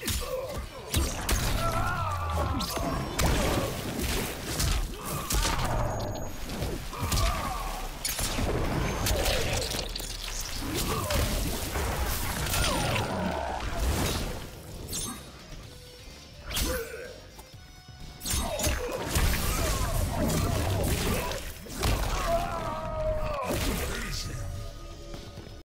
Oh, my God.